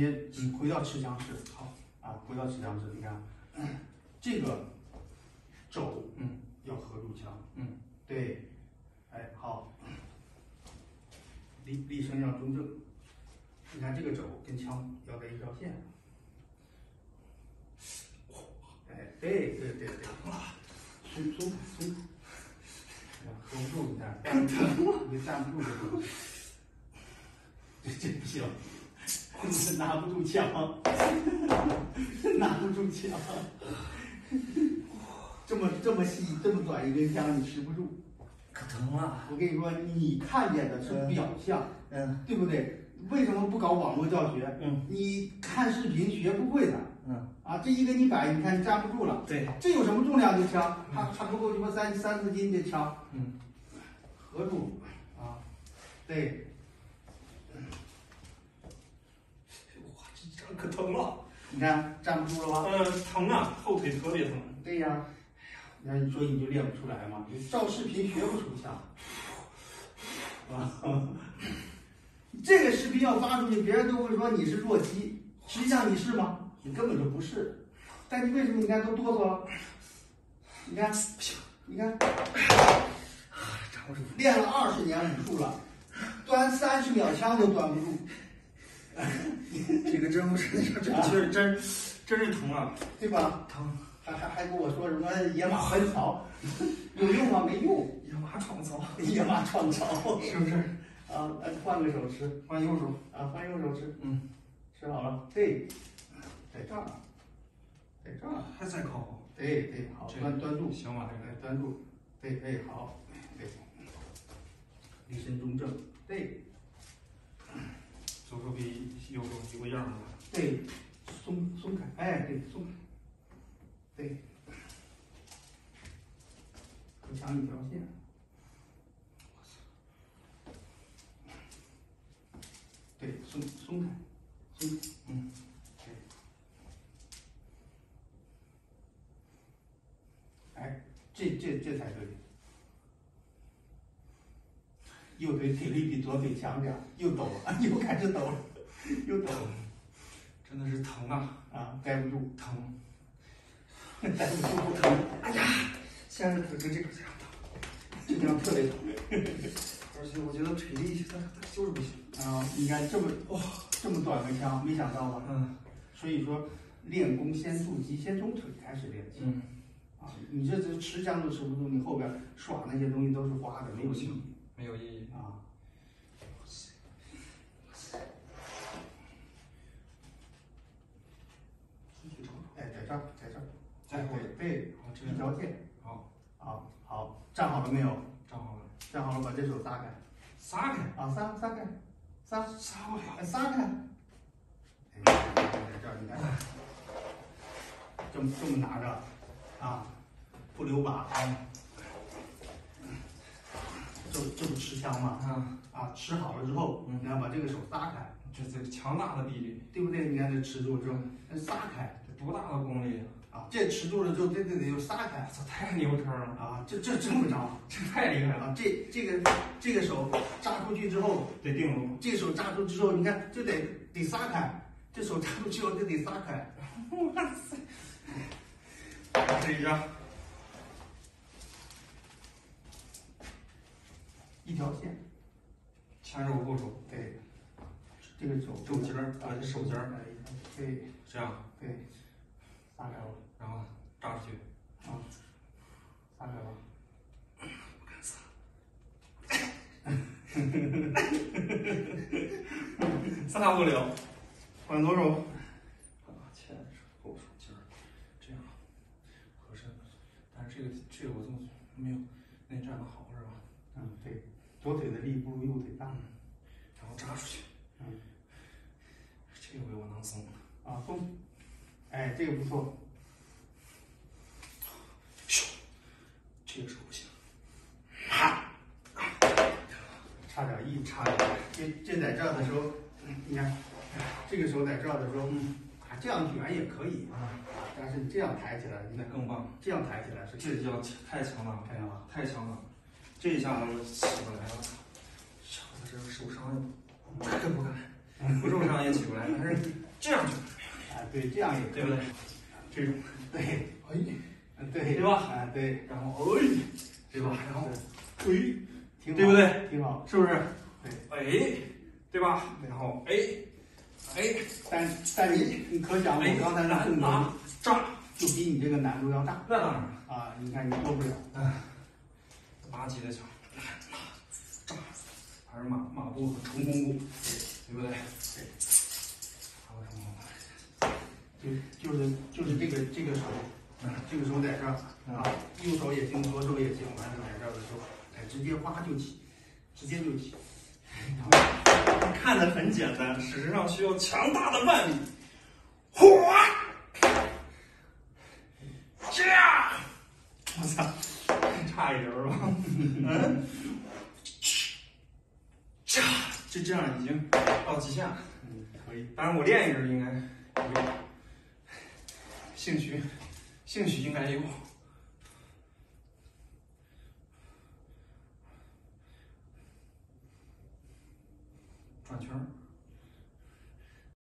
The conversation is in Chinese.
看，你回到持枪式，好啊，回到持枪式，你看 这个肘，嗯，要合住枪，嗯，对，哎，好，立立身要中正，你看这个肘跟枪要在一条线。上，哎，对对对对，松松开松。开，哎呀，绷不住，你看，站不住，你站不住这个。这这不行，你拿不住枪，拿不住枪，这么这么细这么短一根枪你持不住。可疼了。我跟你说，你看见的是表象，嗯对不对？为什么不搞网络教学？嗯你看视频学不会的嗯，啊！这一给你摆，你看你站不住了。对，这有什么重量？这枪，还还不够鸡巴三三四斤这枪，嗯，合住啊，对。哇，这这可疼了。你看站不住了吧？嗯，疼啊，后腿特别疼。对呀，那你说你就练不出来吗？你照视频学不出枪，啊，这个视频要发出去，别人都会说你是弱鸡，实际上你是吗？你根本就不是，但你为什么你看都哆嗦了？你看，你看，站不住。练了二十年武术了，端三十秒枪都端不住，这个真不是，这确实真真是疼啊，对吧？疼。还还还跟我说什么野马奔草，有用吗？没用，野马创造，野马创造。是不是？啊，呃换个手吃，换右手。啊，换右手吃，嗯，吃好了，对，在这儿，在这儿，还在靠后。对对，好，端端住，行吧，这哎个。端住，对，哎，好，对，立身中正，对左手有有个样儿。对，松松开，哎，对，松开，对，和墙一条线，对，松松开，松开，嗯，对，哎，这这这才对。右腿腿力比左腿强点儿，又抖了，又开始抖了，又疼真的是疼啊，啊，待不住，疼。待不住，疼，哎呀，现在腿跟这个这样疼，这地方特别疼而且我觉得腿力现在就是不行。啊！你看这么哇，这么短的枪，没想到吧？嗯所以说，练功先筑基，先从腿开始练起嗯，啊！你这这持枪都持不住，你后边耍那些东西都是花的，没有意义没有意义。啊！继续找。哎，在这儿，在这儿，在后对对，好，这一样。条线好，好！好，站好了没有？站好了。站好了，把这手撒开撒开，啊！撒撒开，撒撒不了。哎，撒开。这儿，你看，这么这么拿着，啊，不留把，这这不持枪吗？啊，啊，持好了之后，嗯你要把这个手撒开，这这强大的臂力，对不对？你看这持住之后，撒开，这多大的功力啊，这持住了之后，这这得就撒开，这太牛叉了，啊，这这这么着，这太厉害了，啊，这这个这个手扎出去之后，得定住。这手扎出之后，你看就得得撒开，这手扎出去之后就得撒开，哇塞！这一下，一条线，前手后手，对，这个手肘尖儿啊，这手尖儿哎，对这样，对，撒开了然后扎出去，啊，撒开吧。不敢撒。撒不了。换左手，啊，前手后手尖儿，这样合身。但是这个这个我就没有那站的好是吧？嗯，对，左腿的力不如右腿大，然后扎出去。嗯，这回我能松。啊，松，哎，这个不错，咻，这个手不行，差点意思。差点。这这在这儿的时候，嗯你看，这个时候在这儿的时候，嗯啊，这样卷也可以，啊，但是你这样抬起来，你看那更棒。这样抬起来是这叫太强了，看见吗？太强了。这一下我起不来了，操！小子这受伤了，我可不敢，不受伤也起不来，但是这样就 啊，对，这样也对不对？这种，对，哎，嗯对，对吧啊，对，然后哎，对吧？然后哎，挺对不对？挺好。是不是？对，哎，对吧？然后哎，哎，但但你你可想，我刚才那动啊作，炸，就比你这个难度要大那当然了，啊！你看你做不了。八级的球，炸，还是马马步和成功步，对不对？对。就就是就是这个这个手，嗯这个手在这儿啊，右手也行，左手也行，完了在这儿的时候，哎，直接哗就起，直接就起。看着很简单，事实上需要强大的腕力。哗，这样，我操，差一点吧？嗯，这这样已经到极限了。嗯，可以。当然，我练一阵应该有，兴趣，兴趣应该有。